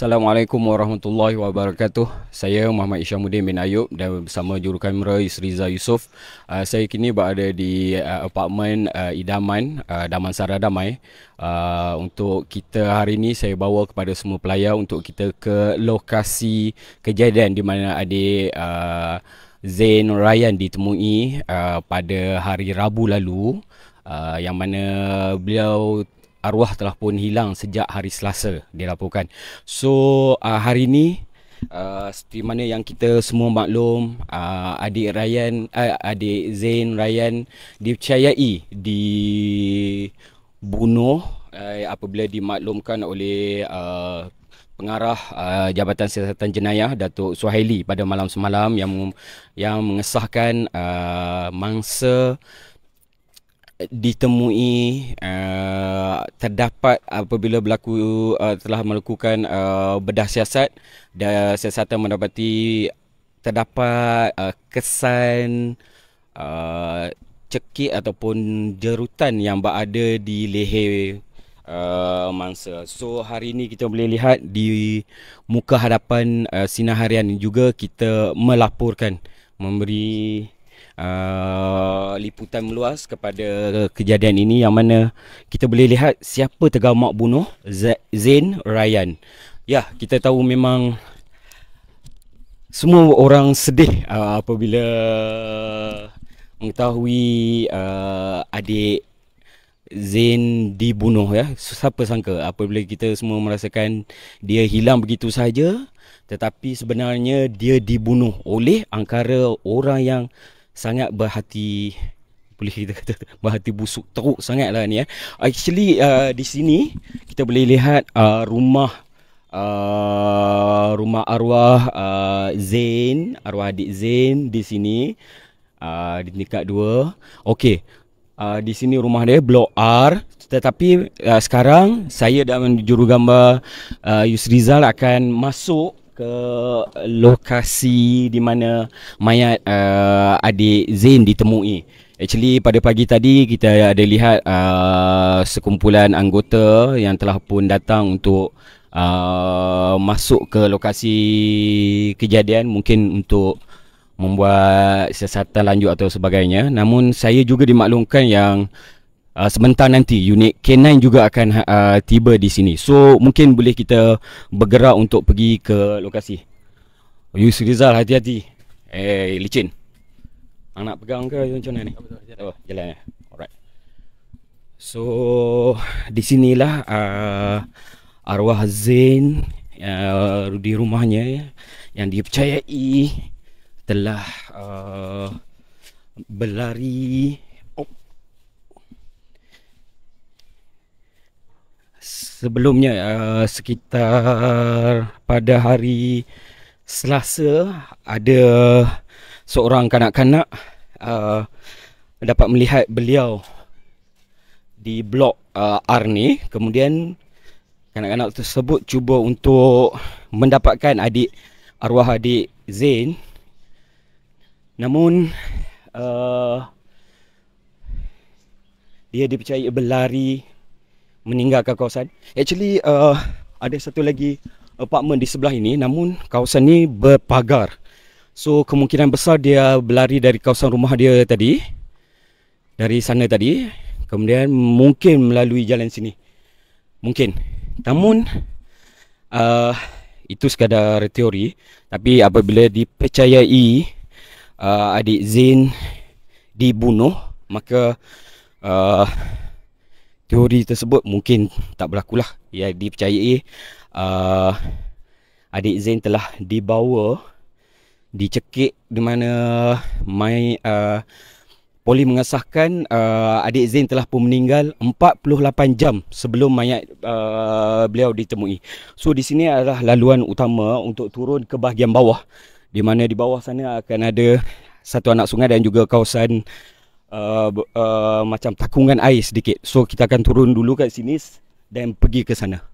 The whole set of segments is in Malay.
Assalamualaikum warahmatullahi wabarakatuh. Saya Muhammad Isyamuddin bin Ayub dan bersama jurukamera Isriza Yusof. Uh, saya kini berada di uh, apartmen uh, Idaman, uh, Damansara Damai. Uh, untuk kita hari ini saya bawa kepada semua pelayar untuk kita ke lokasi kejadian di mana adik uh, Zain Ryan ditemui uh, pada hari Rabu lalu. Uh, yang mana beliau arwah telah pun hilang sejak hari Selasa dilaporkan. So uh, hari ini uh, seperti mana yang kita semua maklum uh, adik Ryan uh, adik Zain Ryan dipercayai dibunuh uh, apabila dimaklumkan oleh uh, pengarah uh, Jabatan Siasatan Jenayah Datuk Suhaili pada malam semalam yang yang mengesahkan uh, mangsa ditemui uh, terdapat apabila berlaku uh, telah melakukan uh, bedah siasat dan siasatan mendapati terdapat uh, kesan uh, cekik ataupun jerutan yang berada di leher uh, mangsa. So hari ini kita boleh lihat di muka hadapan uh, sinar harian juga kita melaporkan memberi uh, liputan meluas kepada kejadian ini yang mana kita boleh lihat siapa tergamak bunuh Zain Ryan. Ya, kita tahu memang semua orang sedih uh, apabila mengetahui uh, adik Zain dibunuh ya. Siapa sangka apabila kita semua merasakan dia hilang begitu saja tetapi sebenarnya dia dibunuh oleh angkara orang yang sangat berhati boleh kita kata berhati busuk teruk sangatlah ni ya. Actually uh, di sini kita boleh lihat uh, rumah uh, rumah arwah uh, Zain, arwah adik Zain di sini uh, di tingkat 2. Okey. Uh, di sini rumah dia blok R tetapi uh, sekarang saya dan jurugambar uh, Yusrizal akan masuk ke lokasi di mana mayat uh, adik Zain ditemui. Actually pada pagi tadi kita ada lihat uh, sekumpulan anggota yang telah pun datang untuk uh, masuk ke lokasi kejadian mungkin untuk membuat siasatan lanjut atau sebagainya. Namun saya juga dimaklumkan yang uh, sebentar nanti unit K9 juga akan uh, tiba di sini. So mungkin boleh kita bergerak untuk pergi ke lokasi. Yus Rizal hati-hati. Eh licin. Anak pegang ke macam mana ni? Oh, jalan ya. Alright. So di sinilah uh, arwah Zain uh, di rumahnya ya, yang dipercayai telah uh, berlari sebelumnya uh, sekitar pada hari Selasa ada seorang kanak-kanak uh, dapat melihat beliau di blok uh, R ni kemudian kanak-kanak tersebut cuba untuk mendapatkan adik arwah adik Zain. Namun uh, dia dipercayai berlari meninggalkan kawasan. Actually uh, ada satu lagi apartment di sebelah ini namun kawasan ni berpagar. So kemungkinan besar dia berlari dari kawasan rumah dia tadi. Dari sana tadi. Kemudian mungkin melalui jalan sini. Mungkin. Namun uh, itu sekadar teori. Tapi apabila dipercayai uh, adik Zain dibunuh maka uh, teori tersebut mungkin tak berlaku lah. Ya dipercayai uh, adik Zain telah dibawa dicekik di mana mai uh, poli mengesahkan uh, adik Zain telah pun meninggal 48 jam sebelum mayat uh, beliau ditemui. So di sini adalah laluan utama untuk turun ke bahagian bawah di mana di bawah sana akan ada satu anak sungai dan juga kawasan uh, uh, macam takungan air sedikit. So kita akan turun dulu kat sini dan pergi ke sana.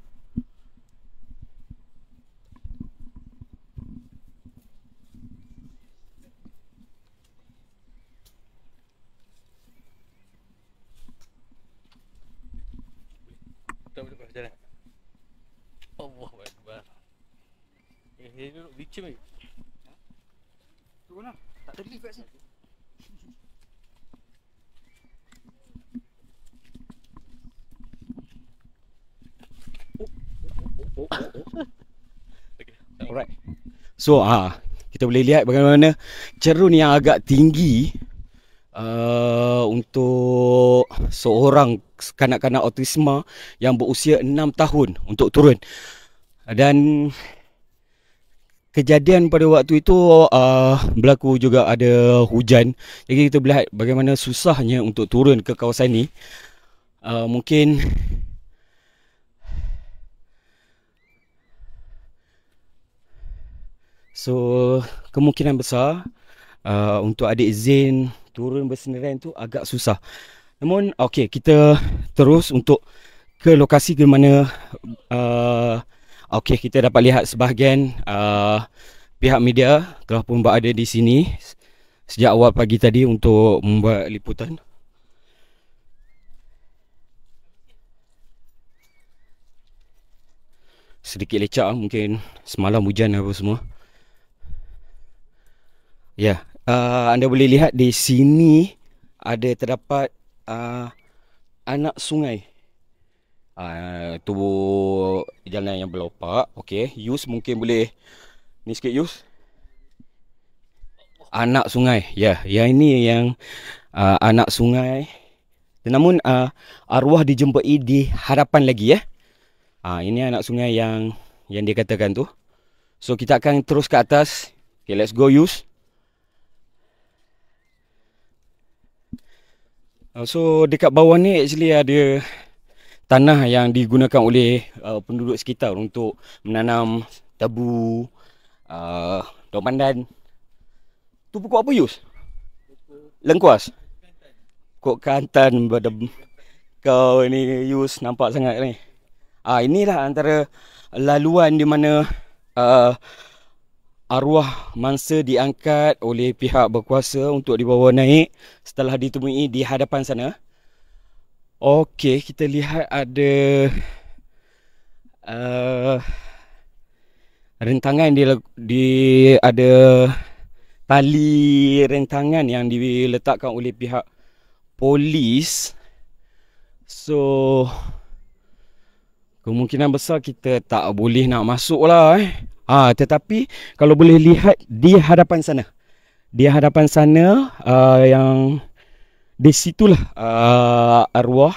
Eh, eh duduk bincang lagi. Turun lah. Tak ada lift kat sini. Alright. So uh, kita boleh lihat bagaimana cerun yang agak tinggi uh, untuk seorang kanak-kanak autisma yang berusia 6 tahun untuk turun. Dan kejadian pada waktu itu uh, berlaku juga ada hujan. Jadi kita lihat bagaimana susahnya untuk turun ke kawasan ni. Uh, mungkin So kemungkinan besar uh, untuk adik Zain turun bersendirian tu agak susah. Namun okey kita terus untuk ke lokasi ke mana uh, okey kita dapat lihat sebahagian uh, pihak media telah pun berada di sini sejak awal pagi tadi untuk membuat liputan. Sedikit lecak mungkin semalam hujan apa semua. Ya, uh, anda boleh lihat di sini ada terdapat uh, anak sungai. Uh, tu jalan yang berlopak. Okey, Yus mungkin boleh ni sikit Yus. Anak sungai. Ya, yang ini yang uh, anak sungai. Namun uh, arwah dijumpai di hadapan lagi ya. Uh, ini anak sungai yang yang dia katakan tu. So kita akan terus ke atas. Okay, let's go Yus. So dekat bawah ni actually ada tanah yang digunakan oleh uh, penduduk sekitar untuk menanam tebu, uh, daun pandan. Tu pokok apa Yus? Lengkuas. Pokok kantan pada kau ni Yus nampak sangat ni. Ah inilah antara laluan di mana uh, arwah mangsa diangkat oleh pihak berkuasa untuk dibawa naik setelah ditemui di hadapan sana. Okey, kita lihat ada uh, rentangan di, di ada tali rentangan yang diletakkan oleh pihak polis. So kemungkinan besar kita tak boleh nak masuk lah eh. Ah, tetapi kalau boleh lihat di hadapan sana, di hadapan sana uh, yang di situlah uh, arwah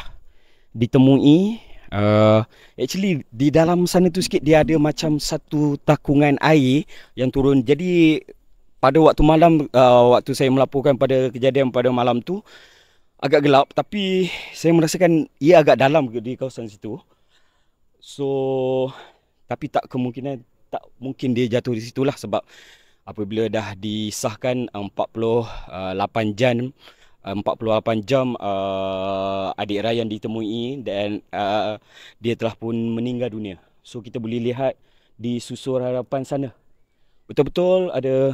ditemui. Uh, actually di dalam sana tu sikit dia ada macam satu takungan air yang turun. Jadi pada waktu malam, uh, waktu saya melaporkan pada kejadian pada malam tu agak gelap, tapi saya merasakan ia agak dalam di kawasan situ. So tapi tak kemungkinan tak mungkin dia jatuh di situlah sebab apabila dah disahkan 48 jam 48 jam uh, adik Ryan ditemui dan uh, dia telah pun meninggal dunia. So kita boleh lihat di susur harapan sana. Betul-betul ada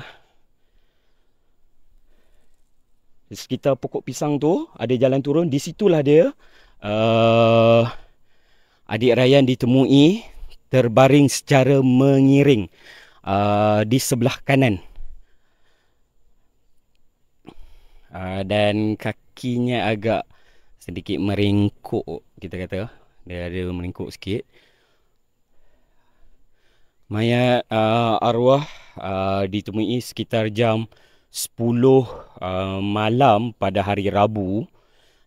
di sekitar pokok pisang tu ada jalan turun di situlah dia uh, adik Ryan ditemui terbaring secara mengiring uh, di sebelah kanan. Uh, dan kakinya agak sedikit meringkuk kita kata. Dia ada meringkuk sikit. Mayat uh, arwah uh, ditemui sekitar jam 10 uh, malam pada hari Rabu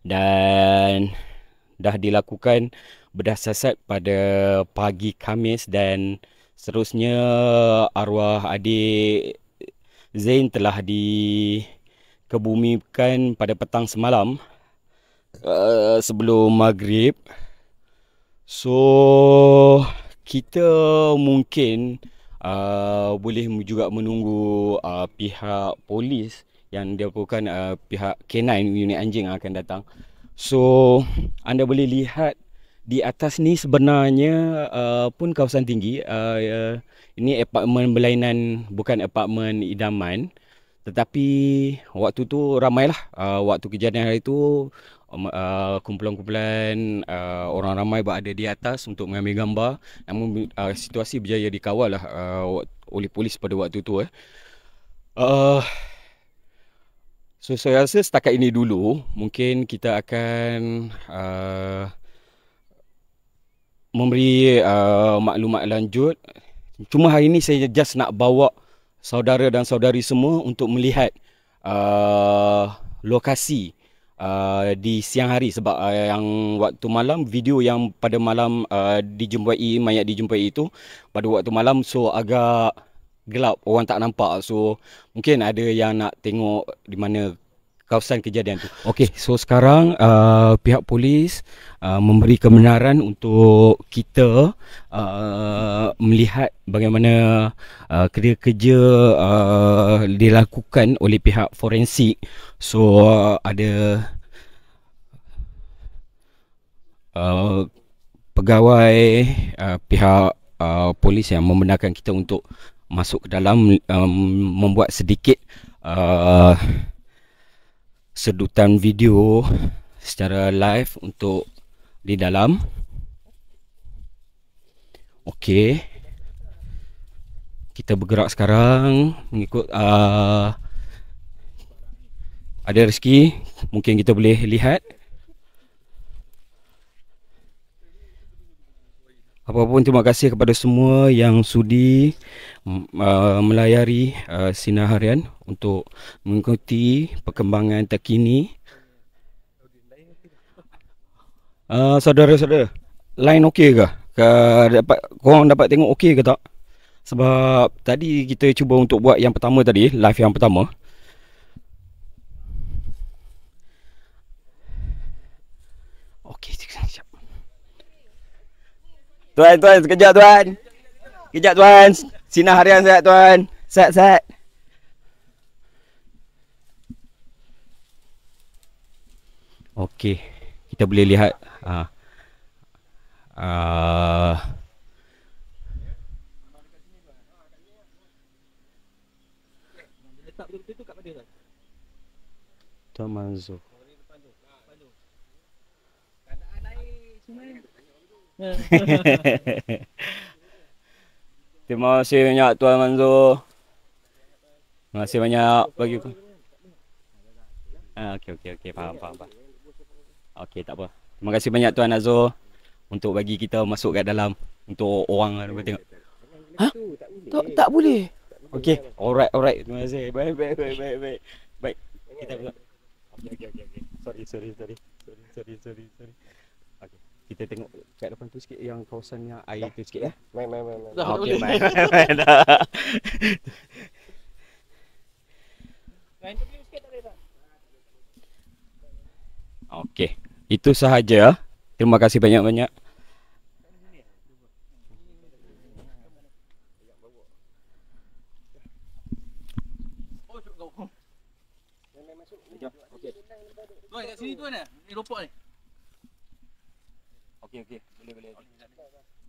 dan dah dilakukan bedah sasat pada pagi Kamis dan seterusnya arwah adik Zain telah dikebumikan pada petang semalam uh, sebelum maghrib. So kita mungkin uh, boleh juga menunggu uh, pihak polis yang dia bukan uh, pihak K9 unit anjing akan datang. So anda boleh lihat di atas ni sebenarnya uh, pun kawasan tinggi. Uh, uh, ini apartmen berlainan bukan apartmen idaman. Tetapi waktu tu ramailah. Uh, waktu kejadian hari tu um, uh, kumpulan-kumpulan uh, orang ramai berada di atas untuk mengambil gambar. Namun uh, situasi berjaya dikawal lah uh, oleh polis pada waktu tu eh. Uh, so saya rasa setakat ini dulu mungkin kita akan uh, memberi uh, maklumat lanjut. Cuma hari ini saya just nak bawa saudara dan saudari semua untuk melihat uh, lokasi uh, di siang hari. Sebab uh, yang waktu malam video yang pada malam uh, dijumpai mayat dijumpai itu pada waktu malam. So agak gelap. Orang tak nampak. So mungkin ada yang nak tengok di mana kawasan kejadian tu. Okey, so sekarang uh, pihak polis uh, memberi kebenaran untuk kita uh, melihat bagaimana uh, kerja-kerja uh, dilakukan oleh pihak forensik. So uh, ada uh, pegawai uh, pihak uh, polis yang membenarkan kita untuk masuk ke dalam um, membuat sedikit uh, sedutan video secara live untuk di dalam. Okey. Kita bergerak sekarang mengikut uh, ada rezeki mungkin kita boleh lihat Apapun terima kasih kepada semua yang sudi uh, melayari uh, sinar harian untuk mengikuti perkembangan terkini. Uh, saudara-saudara, line okey ke? ke dapat korang dapat tengok okey ke tak? Sebab tadi kita cuba untuk buat yang pertama tadi, live yang pertama. Okey. Tuan, tuan, sekejap tuan. Sekejap tuan. Sinar harian saya tuan. Set, set. Okey. Kita boleh lihat. Uh, uh, Tuan Manzur. Terima kasih banyak Tuan Manzo. Terima kasih banyak bagi aku. Ah, okey okey okey faham faham faham. Okey tak apa. Terima kasih banyak Tuan Azzo untuk bagi kita masuk kat dalam untuk orang nak tengok. Ha? Tak tak boleh. Okey, alright alright. Terima kasih. Baik baik baik baik baik. Baik. Kita Okey okey okey. Sorry sorry sorry. Sorry sorry sorry sorry kita tengok kat depan tu sikit yang kawasan yang air tu sikit ya. Main main main. main. Okey main main main dah. Main tu sikit tak boleh Okey. Itu sahaja. Terima kasih banyak-banyak. Tuan kat sini tuan eh. Ni ropok ni. Okey okey, boleh boleh.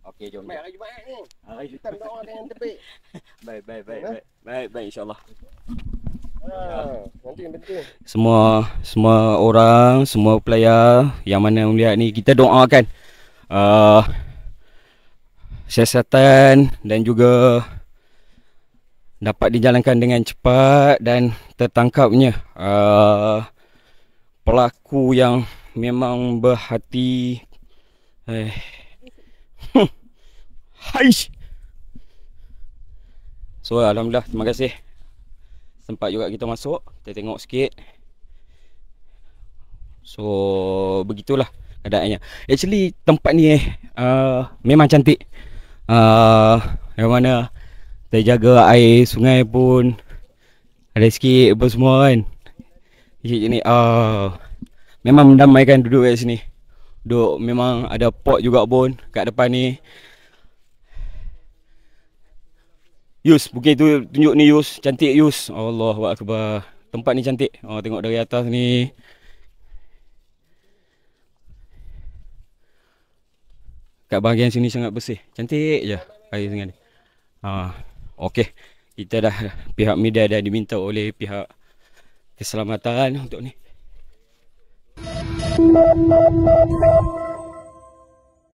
Okey jom. Main hari Jumaat ni. Hari Kita minta orang dengan tepik. Baik baik baik baik. Baik baik insyaallah. Ha, nanti yang penting. Semua semua orang, semua player yang mana melihat ni kita doakan uh, siasatan dan juga dapat dijalankan dengan cepat dan tertangkapnya uh, pelaku yang memang berhati Eh. Hai. So alhamdulillah terima kasih. Sempat juga kita masuk, kita tengok sikit. So begitulah keadaannya. Actually tempat ni eh uh, memang cantik. Uh, yang mana terjaga air sungai pun ada sikit apa semua kan. Ini uh, memang mendamaikan duduk kat sini. Duk memang ada pot juga pun kat depan ni. Yus, bukit tu tunjuk ni Yus, cantik Yus. Allah akbar. Tempat ni cantik. Oh tengok dari atas ni. Kat bahagian sini sangat bersih. Cantik je air sungai ni. Ha, okey. Kita dah pihak media dah diminta oleh pihak keselamatan untuk ni. Thank you.